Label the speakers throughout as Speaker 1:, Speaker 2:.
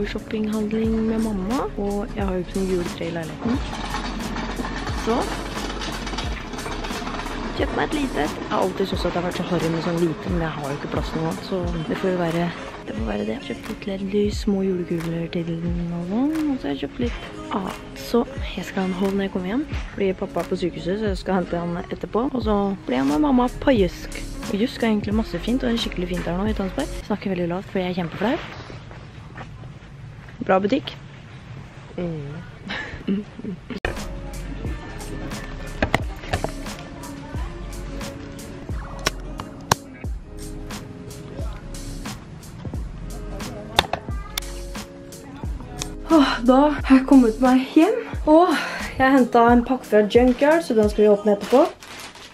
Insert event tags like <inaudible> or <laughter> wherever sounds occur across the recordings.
Speaker 1: overshoppinghandling med mamma. Og jeg har jo ikke noe juletre i leiligheten. Så kjøpt meg et lite et. Jeg har alltid syntes at det har vært så harry med sånn lite, men jeg har jo ikke plass noe annet, så det får jo være det. Får være det. Kjøpt litt LED-lys, små julekuler til noen, og så har jeg kjøpt litt annet. Så jeg skal ha en hånd når jeg kommer hjem, fordi pappa på sykehuset, så jeg skal hente han etterpå. Og så blir jeg med mamma på Jysk. Og Jysk er egentlig masse fint, og det er skikkelig fint her nå i Tønsberg. Snakker veldig lavt, for jeg er kjempeflau. Bra butikk. Da har jeg kommet meg hjem, og jeg hentet en pakke fra Junkyard, så den skal vi åpne etterpå.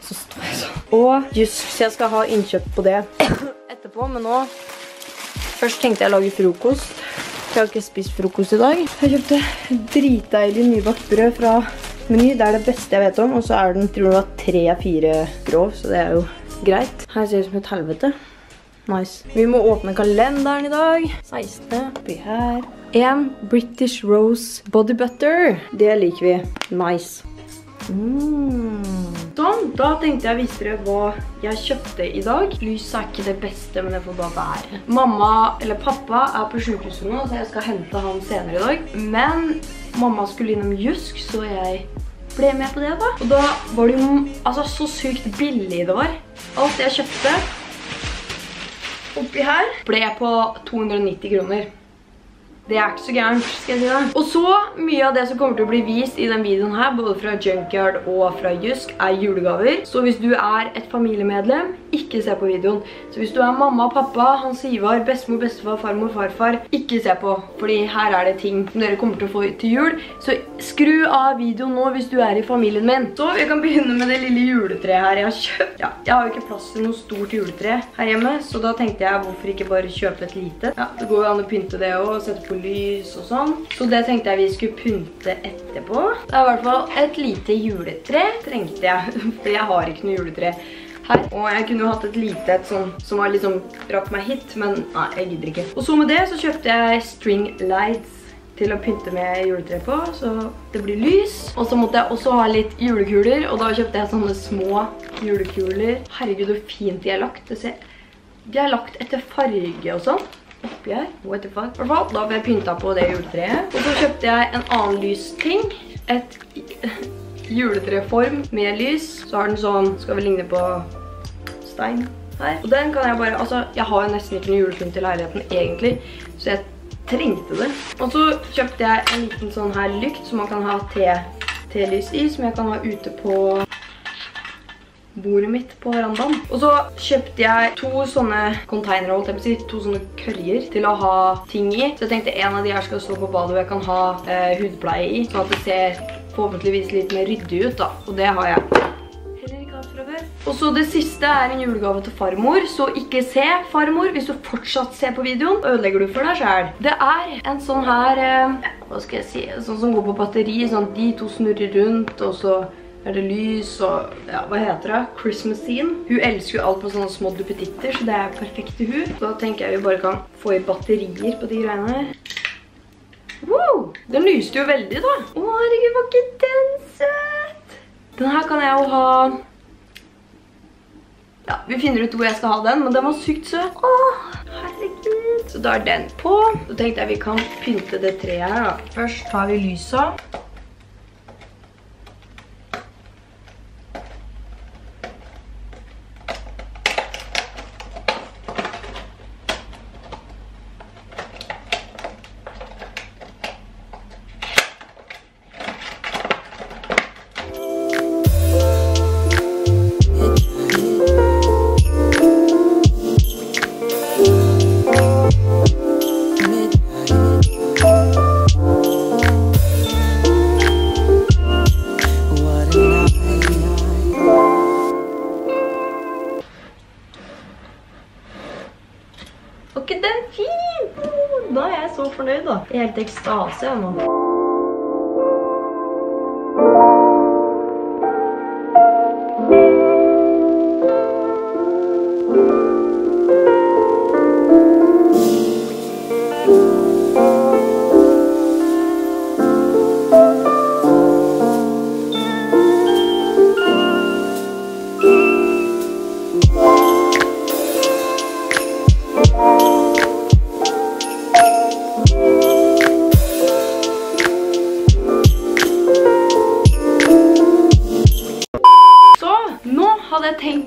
Speaker 1: Så står jeg sånn. Og just, så jeg skal ha innkjøpt på det <coughs> etterpå, men nå, først tenkte jeg å lage frokost. Jeg har ikke spist frokost i dag. Jeg kjøpte dritdeilig nybakt brød fra Meny. Det er det beste jeg vet om, og så er den, tror jeg, tre av fire grov, så det er jo greit. Her ser det ut som et helvete. Nice. Vi må åpne kalenderen i dag. 16. Oppi her. En British Rose Body Butter. Det liker vi. Nice. Mm. Sånn, da tenkte jeg å vise dere hva jeg kjøpte i dag. Lyset er ikke det beste, men det får bare være. Mamma, eller pappa, er på sykehuset nå, så jeg skal hente han senere i dag. Men mamma skulle innom Jusk, så jeg ble med på det da. Og da var det jo altså, så sykt billig det var. Alt jeg kjøpte oppi her ble på 290 kroner. Det er ikke så gærent, skal jeg si det. Og så, mye av det som kommer til å bli vist i denne videoen her, både fra Junkyard og fra Jusk, er julegaver. Så hvis du er et familiemedlem, ikke se på videoen. Så hvis du er mamma, pappa, Hans Ivar, bestemor, bestefar, farmor, farfar, ikke se på. Fordi her er det ting som dere kommer til å få til jul. Så skru av videoen nå hvis du er i familien min. Så vi kan begynne med det lille juletreet her jeg har kjøpt. Ja, jeg har jo ikke plass til noe stort juletre her hjemme, så da tenkte jeg hvorfor ikke bare kjøpe et lite. Ja, det går jo an å pynte det også, sette på lys og sånn. Så det tenkte jeg vi skulle pynte etterpå. Det er i hvert fall et lite juletre, trengte jeg, <laughs> for jeg har ikke noe juletre her. Og jeg kunne jo hatt et lite et sånn som har liksom rakk meg hit, men nei, jeg gidder ikke. Og så med det så kjøpte jeg string lights til å pynte med juletre på, så det blir lys. Og så måtte jeg også ha litt julekuler, og da kjøpte jeg sånne små julekuler. Herregud, hvor fint de er lagt. De er lagt etter farge og sånn oppi her. What the fuck? I da ble jeg pyntet på det juletreet. Og så kjøpte jeg en annen lysting. Et juletreform med lys. Så har den sånn, skal vi ligne på stein her. Og den kan jeg bare, altså, jeg har jo nesten ikke noe julepynt i leiligheten egentlig, så jeg trengte det. Og så kjøpte jeg en liten sånn her lykt som man kan ha te-lys i, som jeg kan ha ute på bordet mitt på verandaen. Og så kjøpte jeg to sånne container, holdt jeg på å si, to sånne kørger til å ha ting i. Så jeg tenkte en av de her skal stå på badet og jeg kan ha eh, hudpleie i, sånn at det ser forhåpentligvis litt mer ryddig ut da. Og det har jeg. Og så det siste er en julegave til farmor, så ikke se farmor hvis du fortsatt ser på videoen. Ødelegger du for deg selv. Det er en sånn her, eh, hva skal jeg si, sånn som går på batteri, sånn de to snurrer rundt, og så er det lys og, ja, hva heter det? Christmas scene. Hun elsker jo alt på sånne små duppetitter, så det er perfekt til hun. Så tenker jeg vi bare kan få i batterier på de greiene her. Wow! Den lyste jo veldig da. Å, herregud, var ikke den søt? Den her kan jeg jo ha... Ja, vi finner ut hvor jeg skal ha den, men den var sykt søt. Åh, herregud. Så da er den på. Så tenkte jeg vi kan pynte det treet her da. Først tar vi lyset. Er så fornøyd da. Jeg er helt ekstase nå.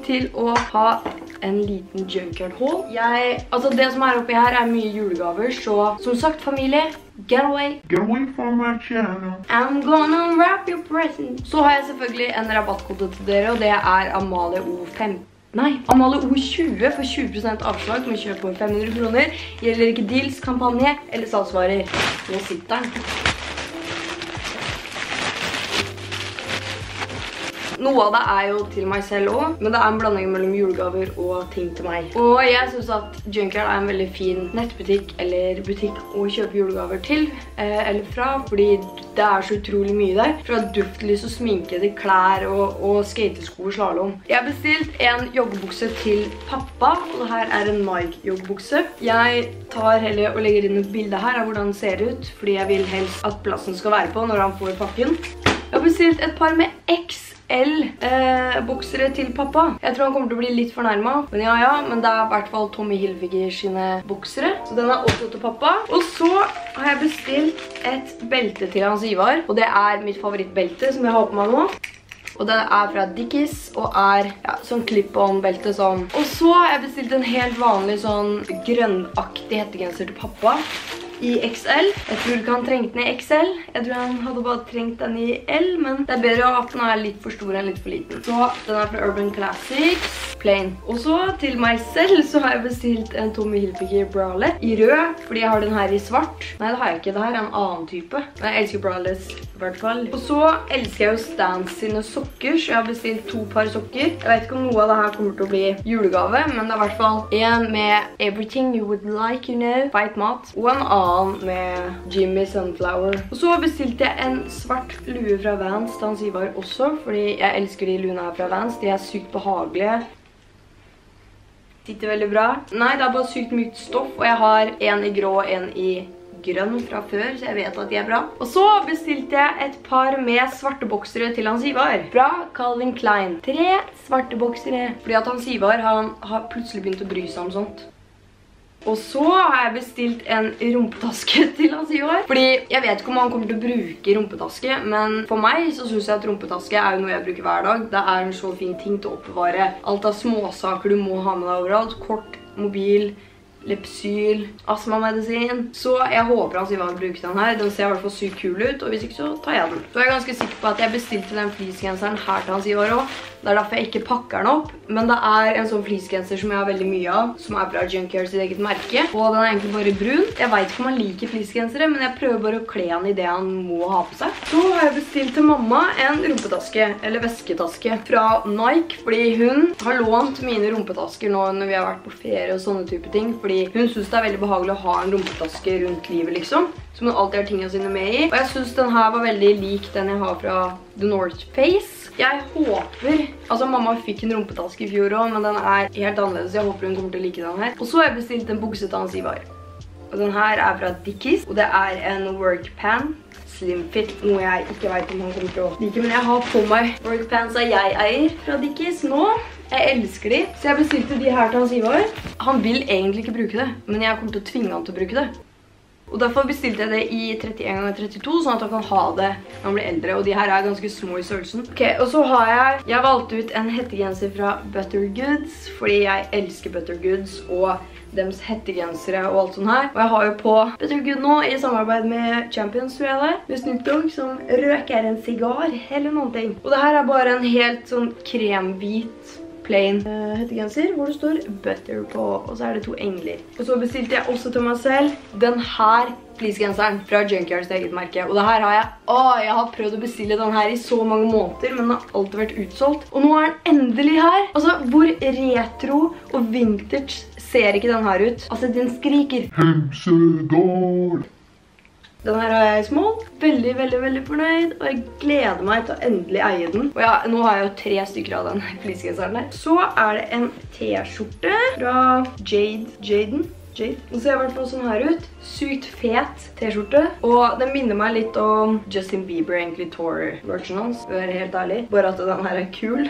Speaker 1: Til å ha en liten junkyard haul. Jeg, altså det som er oppi her er mye julegaver, så som sagt familie, get away.
Speaker 2: Get away from my channel.
Speaker 1: I'm gonna wrap your present. Så har jeg selvfølgelig en rabattkode til dere, og det er Amalie O5. Nei, Amalie O20 for 20% avslag med kjøp på 500 kroner. Gjelder ikke deals, kampanje eller salgsvarer. Nå sitter den. Noe av det er jo til meg selv også, men det er en blanding mellom julegaver og ting til meg. Og jeg synes at Junkyard er en veldig fin nettbutikk eller butikk å kjøpe julegaver til, eh, eller fra, fordi det er så utrolig mye der. Fra duftlys og sminke til klær og, skatesko og slalom. Jeg har bestilt en joggebukse til pappa, og det her er en Nike joggebukse. Jeg tar heller og legger inn et bilde her av hvordan den ser ut, fordi jeg vil helst at plassen skal være på når han får pakken. Jeg har bestilt et par med X L-buksere eh, til pappa. Jeg tror han kommer til å bli litt fornærmet, men ja, ja. Men det er i hvert fall Tommy Hilfiger sine buksere. Så den er også til pappa. Og så har jeg bestilt et belte til Hans Ivar. Og det er mitt favorittbelte som jeg har på meg nå. Og den er fra Dickies og er ja, sånn clip-on-belte sånn. Og så har jeg bestilt en helt vanlig sånn grønnaktig hettegenser til pappa i XL. Jeg tror ikke han trengte den i XL. Jeg tror han hadde bare trengt den i L, men det er bedre at den er litt for stor enn litt for liten. Så den er fra Urban Classics. Plain. Og så til meg selv så har jeg bestilt en Tommy Hilfiger bralette i rød, fordi jeg har den her i svart. Nei, det har jeg ikke. Det her er en annen type. Men jeg elsker bralettes i hvert fall. Og så elsker jeg jo Stans sine sokker, så jeg har bestilt to par sokker. Jeg vet ikke om noe av det her kommer til å bli julegave, men det er i hvert fall en med Everything You Would Like, you know, Fight Mat, og en annen med Jimmy Sunflower. Og så bestilte jeg en svart lue fra Vans til Ivar også, fordi jeg elsker de luene her fra Vans. De er sykt behagelige. Sitter veldig bra. Nei, det er bare sykt mykt stoff, og jeg har en i grå og en i grønn fra før, så jeg vet at de er bra. Og så bestilte jeg et par med svarte boksere til Hans Ivar. Fra Calvin Klein. Tre svarte boksere. Fordi at Hans Ivar han har plutselig begynt å bry seg om sånt. Og så har jeg bestilt en rumpetaske <laughs> til hans i år. Fordi jeg vet ikke om han kommer til å bruke rumpetaske, men for meg så synes jeg at rumpetaske er jo noe jeg bruker hver dag. Det er en så fin ting til å oppbevare alt av småsaker du må ha med deg overalt. Kort, mobil, Lepsyl, astmamedisin. Så jeg håper han sier hva han bruker den her. Den ser i hvert fall sykt kul ut, og hvis ikke så tar jeg den. Så jeg er ganske sikker på at jeg bestilte den fleecegenseren her til hans i år også. Det er derfor jeg ikke pakker den opp. Men det er en sånn fleecegenser som jeg har veldig mye av, som er fra Junkyard sitt eget merke. Og den er egentlig bare brun. Jeg vet ikke om han liker fleecegensere, men jeg prøver bare å kle han i det han må ha på seg. Så har jeg bestilt til mamma en rumpetaske, eller vesketaske, fra Nike. Fordi hun har lånt mine rumpetasker nå når vi har vært på ferie og sånne type ting. Fordi hun synes det er veldig behagelig å ha en rumpetaske rundt livet, liksom som hun alltid har tingene sine med i. Og jeg synes den her var veldig lik den jeg har fra The North Face. Jeg håper, altså mamma fikk en rumpetaske i fjor også, men den er helt annerledes. Jeg håper hun kommer til å like den her. Og så har jeg bestilt en bukse til Hans Ivar. Og den her er fra Dickies, og det er en workpan. Slim fit, noe jeg ikke vet om han kommer til å like, men jeg har på meg workpants av jeg eier fra Dickies nå. Jeg elsker de, så jeg bestilte de her til Hans Ivar. Han vil egentlig ikke bruke det, men jeg kommer til å tvinge han til å bruke det. Og derfor bestilte jeg det i 31 x 32, sånn at han kan ha det når han blir eldre. Og de her er ganske små i størrelsen. Ok, og så har jeg, jeg valgte ut en hettegenser fra Buttergoods, fordi jeg elsker Buttergoods og dems hettegensere og alt sånt her. Og jeg har jo på Buttergood nå i samarbeid med Champions, tror jeg det, med Snoop Dogg, som røker en sigar eller noen ting. Og det her er bare en helt sånn kremhvit plain uh, hettegenser hvor det står butter på, og så er det to engler. Og så bestilte jeg også til meg selv den her fleecegenseren fra Junkyards eget merke. Og det her har jeg, åh, jeg har prøvd å bestille den her i så mange måneder, men den har alltid vært utsolgt. Og nå er den endelig her. Altså, hvor retro og vintage ser ikke den her ut? Altså, den skriker. Hemsedal! Den her har jeg i small. Veldig, veldig, veldig fornøyd. Og jeg gleder meg til å endelig eie den. Og ja, nå har jeg jo tre stykker av den <laughs> flisgenseren der. Så er det en t-skjorte fra Jade. Jaden. Jade. Den ser i hvert fall sånn her ut. Sykt fet t-skjorte. Og den minner meg litt om Justin Bieber egentlig tour-versionen hans. Er helt ærlig. Bare at den her er kul.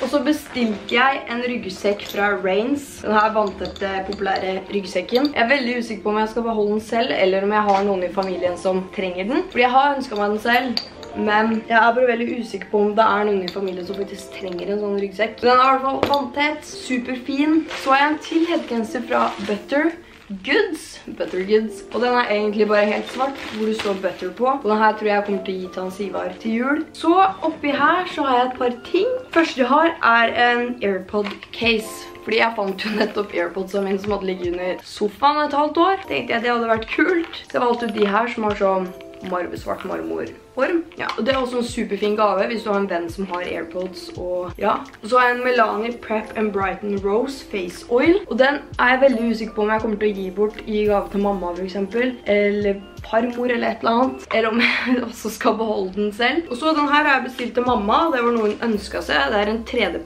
Speaker 1: Og så bestilte jeg en ryggsekk fra Reigns. Den her vanntette, populære ryggsekken. Jeg er veldig usikker på om jeg skal beholde den selv, eller om jeg har noen i familien som trenger den. Fordi jeg har ønsket meg den selv, Men jeg er bare veldig usikker på om det er noen i familien som faktisk trenger en sånn ryggsekk. Den er i hvert fall vanntett, superfin. Så har jeg en til headgenser fra Butter. Goods, Butter Goods, og den er egentlig bare helt svart, hvor det står Butter på. Og den her tror jeg kommer til å gi til hans Ivar til jul. Så oppi her så har jeg et par ting. Første jeg har er en AirPod case. Fordi jeg fant jo nettopp AirPods'en min som hadde ligget under sofaen et halvt år. Tenkte jeg at det hadde vært kult. Så jeg valgte ut de her som har sånn marvesvart marmorform. Ja, og det er også en superfin gave hvis du har en venn som har Airpods og ja. Og så har jeg en Melanie Prep and Brighton Rose Face Oil. Og den er jeg veldig usikker på om jeg kommer til å gi bort i gave til mamma for eksempel. Eller farmor eller et eller annet. Eller om jeg <laughs> også skal beholde den selv. Og så den her har jeg bestilt til mamma. Det var noe hun ønsket seg. Det er en 3D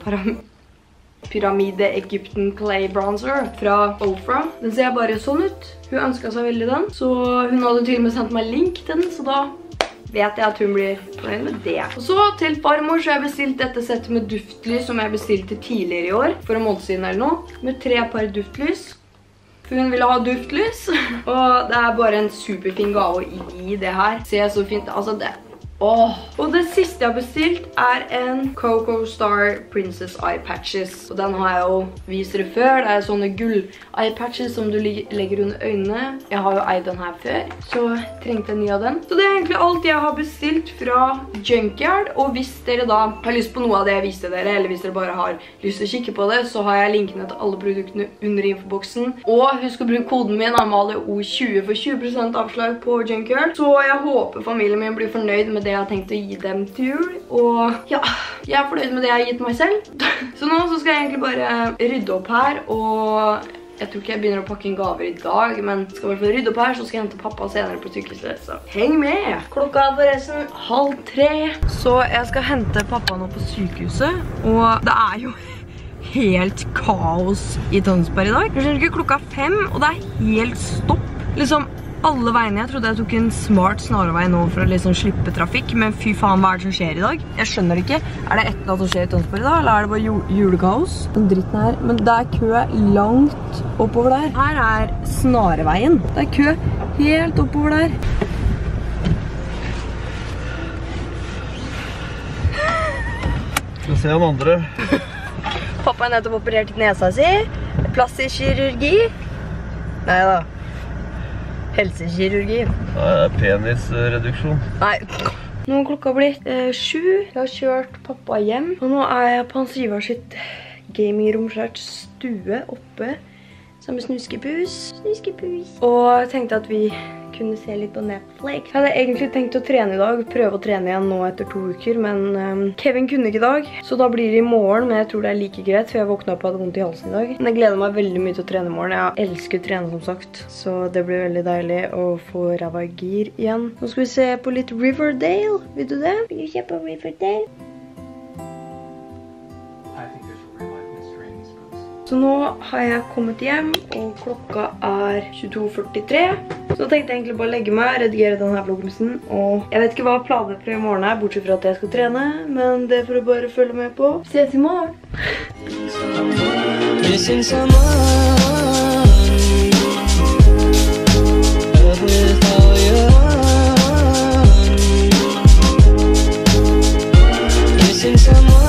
Speaker 1: pyramide Egypten Clay Bronzer fra Ofra. Den ser bare sånn ut. Hun ønsket seg veldig den. Så hun hadde til og med sendt meg link til den, så da vet jeg at hun blir fornøyd med det. Og så til farmor så har jeg bestilt dette settet med duftlys som jeg bestilte tidligere i år, for en måned siden eller noe, med tre par duftlys. For hun ville ha duftlys, <laughs> og det er bare en superfin gave å gi det her. Se så fint, altså det Åh. Og det siste jeg har bestilt er en Coco Star Princess Eye Patches. Og den har jeg jo vist dere før. Det er sånne gull eye patches som du legger under øynene. Jeg har jo eid den her før, så trengte jeg ny av den. Så det er egentlig alt jeg har bestilt fra Junkyard. Og hvis dere da har lyst på noe av det jeg viste dere, eller hvis dere bare har lyst til å kikke på det, så har jeg linkene til alle produktene under infoboksen. Og husk å bruke koden min AMALEO20 for 20% avslag på Junkyard. Så jeg håper familien min blir fornøyd med det jeg har tenkt å gi dem til jul. Og ja, jeg er fornøyd med det jeg har gitt meg selv. <laughs> Så nå så skal jeg egentlig bare rydde opp her, og jeg tror ikke jeg begynner å pakke inn gaver i dag, men skal i rydde opp her, så skal jeg hente pappa senere på sykehuset, så heng med! Klokka er forresten halv tre. Så jeg skal hente pappa nå på sykehuset, og det er jo <laughs> helt kaos i Tønsberg i dag. Jeg skjønner ikke, klokka fem, og det er helt stopp. Liksom, alle veiene. Jeg trodde jeg tok en smart snarvei nå for å liksom slippe trafikk, men fy faen, hva er det som skjer i dag? Jeg skjønner ikke. Er det et eller annet som skjer i Tønsberg i dag, eller er det bare julekaos? Den dritten her. Men det er kø langt oppover der. Her er snareveien. Det er kø helt oppover der.
Speaker 3: Skal se han andre.
Speaker 1: Pappa er nettopp operert nesa si. Plastisk kirurgi. Neida. Helsekirurgi.
Speaker 3: Penisreduksjon.
Speaker 1: Nei. Nå er klokka blitt eh, sju. Jeg har kjørt pappa hjem. Og nå er jeg på Hans Ivar sitt gamingrom skjært stue oppe. Sammen med snuskepus. Snuskepus. Og jeg tenkte at vi kunne se litt på Netflix. Jeg hadde egentlig tenkt å trene i dag, prøve å trene igjen nå etter to uker, men um, Kevin kunne ikke i dag, så da blir det i morgen, men jeg tror det er like greit, for jeg våkna opp og hadde vondt i halsen i dag. Men jeg gleder meg veldig mye til å trene i morgen. Jeg elsker å trene, som sagt, så det blir veldig deilig å få ræva gir igjen. Nå skal vi se på litt Riverdale. Vil du det? Vil du se på Riverdale? Så nå har jeg kommet hjem, og klokka er 22.43. Så tenkte jeg egentlig bare å legge meg, redigere denne vloggmsen, og jeg vet ikke hva planene for i morgen er, bortsett fra at jeg skal trene, men det får du bare følge med på. Ses i morgen! Missing someone Missing